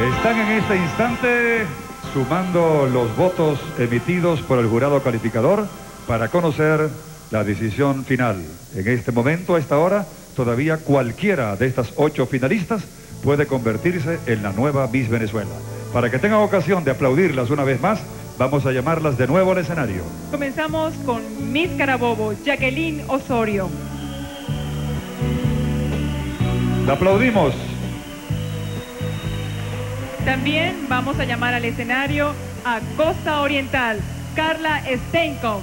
Están en este instante sumando los votos emitidos por el jurado calificador para conocer la decisión final. En este momento, a esta hora, todavía cualquiera de estas ocho finalistas puede convertirse en la nueva Miss Venezuela. Para que tengan ocasión de aplaudirlas una vez más, vamos a llamarlas de nuevo al escenario. Comenzamos con Miss Carabobo, Jacqueline Osorio. La aplaudimos. También vamos a llamar al escenario a Costa Oriental, Carla Steinkov.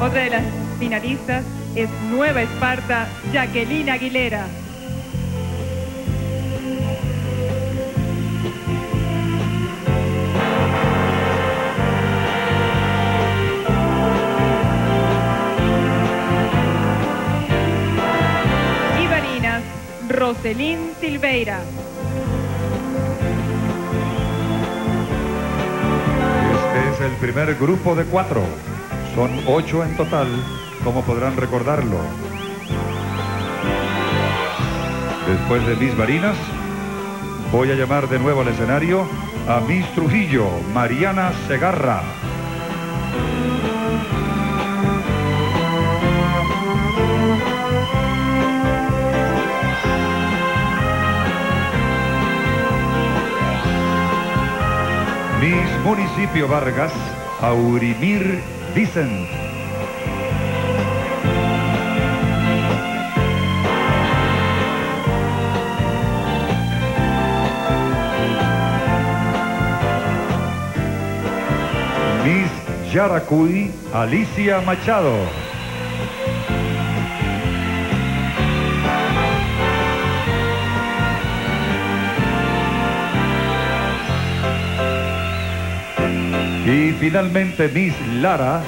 Otra de las finalistas es Nueva Esparta, Jacqueline Aguilera. Roselín Silveira. Este es el primer grupo de cuatro. Son ocho en total, como podrán recordarlo. Después de Miss Marinas, voy a llamar de nuevo al escenario a Miss Trujillo, Mariana Segarra. Municipio Vargas, Aurimir Vicent. Miss Yaracuy, Alicia Machado. Finalmente Miss Lara,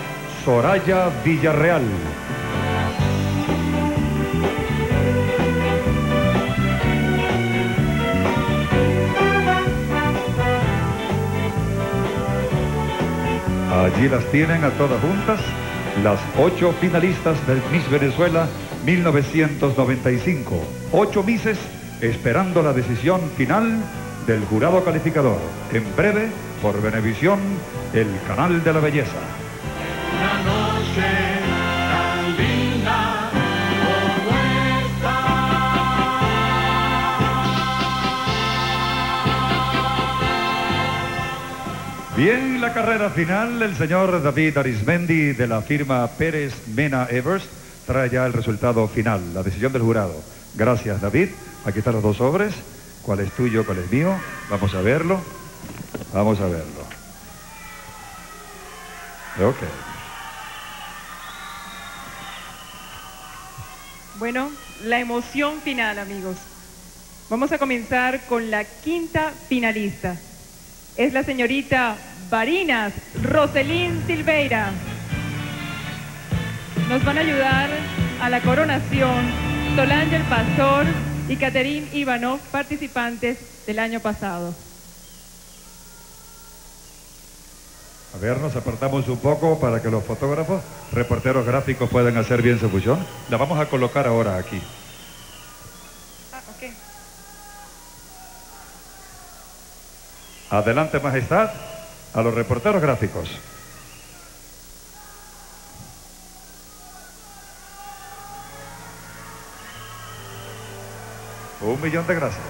Soraya Villarreal. Allí las tienen a todas juntas, las ocho finalistas del Miss Venezuela 1995. Ocho Misses esperando la decisión final del jurado calificador. En breve, por Venevisión, el canal de la belleza. Una noche tan linda como esta. Bien, la carrera final, el señor David Arismendi de la firma Pérez Mena Evers trae ya el resultado final, la decisión del jurado. Gracias, David. Aquí están los dos sobres. ¿Cuál es tuyo, cuál es mío? Vamos a verlo. Vamos a verlo. Ok. Bueno, la emoción final, amigos. Vamos a comenzar con la quinta finalista. Es la señorita Barinas Roselín Silveira. Nos van a ayudar a la coronación Solange El Pastor y Caterín Ivanov, participantes del año pasado. A ver, nos apartamos un poco para que los fotógrafos, reporteros gráficos puedan hacer bien su función. La vamos a colocar ahora aquí. Ah, ok. Adelante, Majestad, a los reporteros gráficos. Un millón de gracias.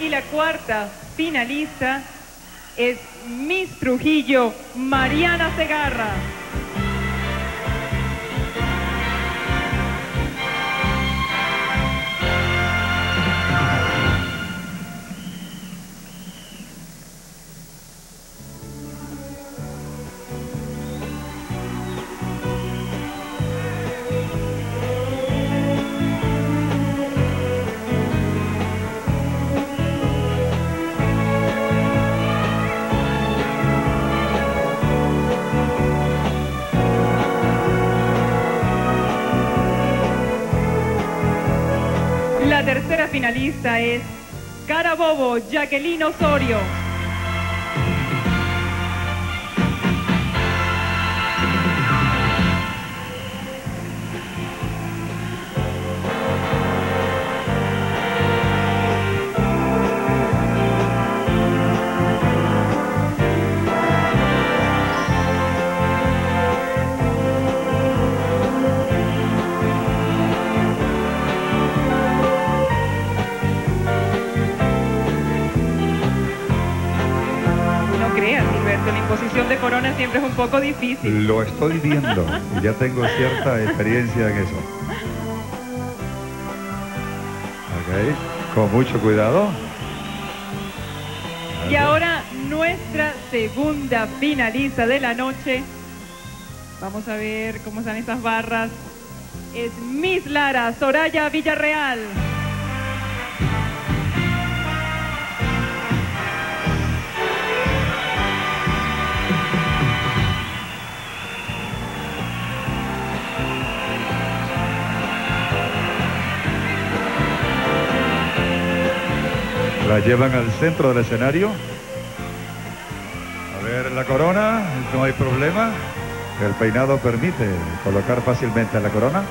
Y la cuarta finalista es Miss Trujillo, Mariana Segarra. Tercera finalista es Carabobo, Jacqueline Osorio. Posición de corona siempre es un poco difícil. Lo estoy viendo y ya tengo cierta experiencia en eso. Ok, con mucho cuidado. Y ahora nuestra segunda finalista de la noche. Vamos a ver cómo están estas barras. Es Miss Lara Soraya Villarreal. La llevan al centro del escenario. A ver la corona, no hay problema. El peinado permite colocar fácilmente la corona.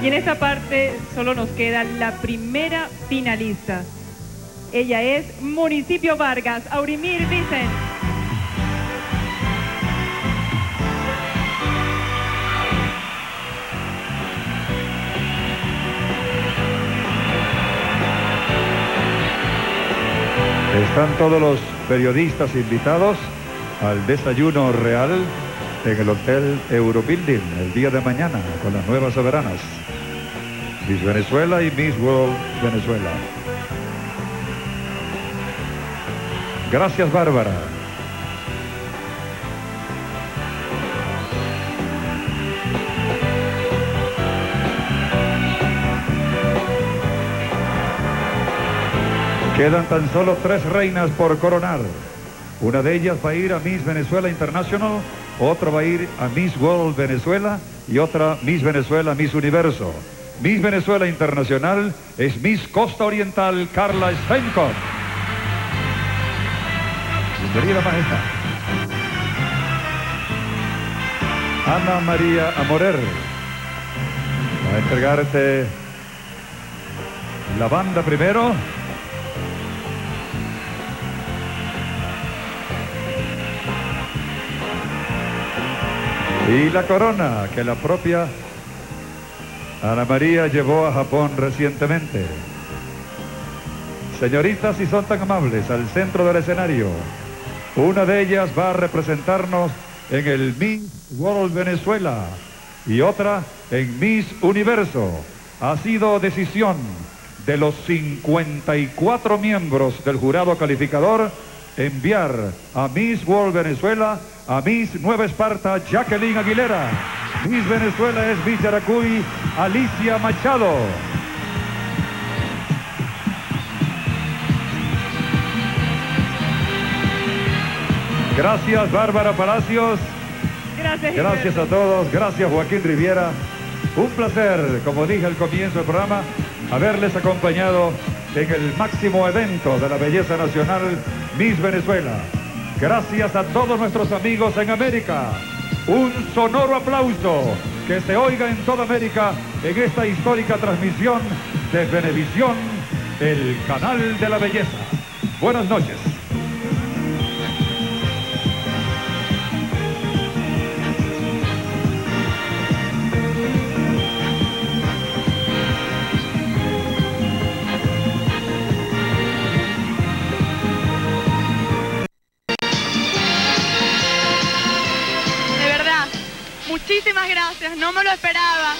Y en esta parte solo nos queda la primera finalista. Ella es Municipio Vargas, Aurimir Vicen. Están todos los periodistas invitados al desayuno real en el Hotel Eurobuilding el día de mañana con las nuevas soberanas. Miss Venezuela y Miss World Venezuela. Gracias, Bárbara. Quedan tan solo tres reinas por coronar. Una de ellas va a ir a Miss Venezuela International, otra va a ir a Miss World Venezuela y otra Miss Venezuela Miss Universo. Miss Venezuela Internacional es Miss Costa Oriental Carla Steinkopf. Bienvenida, majestad. Ana María Amorer va a entregarte la banda primero. Y la corona que la propia Ana María llevó a Japón recientemente. Señoritas, si son tan amables, al centro del escenario. Una de ellas va a representarnos en el Miss World Venezuela y otra en Miss Universo. Ha sido decisión de los 54 miembros del jurado calificador enviar a Miss World Venezuela a Miss Nueva Esparta Jacqueline Aguilera. Miss Venezuela es Miss Yaracuy Alicia Machado. Gracias Bárbara Palacios. Gracias. Gracias a todos. Gracias Joaquín Riviera. Un placer, como dije al comienzo del programa, haberles acompañado en el máximo evento de la belleza nacional Miss Venezuela. Gracias a todos nuestros amigos en América. Un sonoro aplauso que se oiga en toda América en esta histórica transmisión de Venevisión, el canal de la belleza. Buenas noches. Muchísimas gracias, no me lo esperaba.